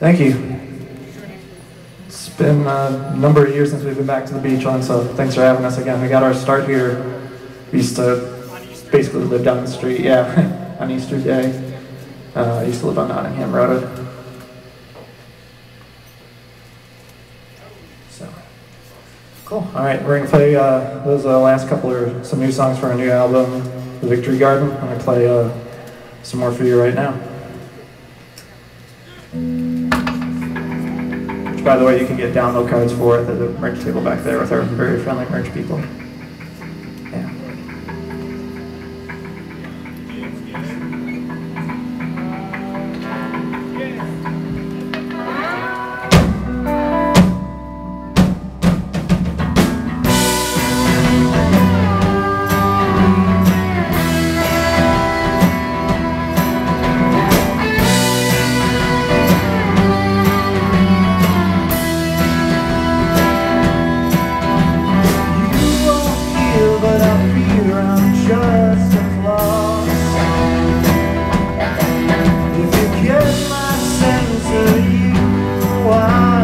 Thank you. It's been a number of years since we've been back to the Beachland, so thanks for having us again. We got our start here. We used to basically live down the street, yeah, on Easter Day. Uh, I used to live on Nottingham Road. So, cool. All right, we're gonna play uh, those uh, last couple are some new songs for our new album, The Victory Garden. I'm gonna play uh, some more for you right now. Which, by the way, you can get download cards for at the merch table back there with our very friendly merch people. love.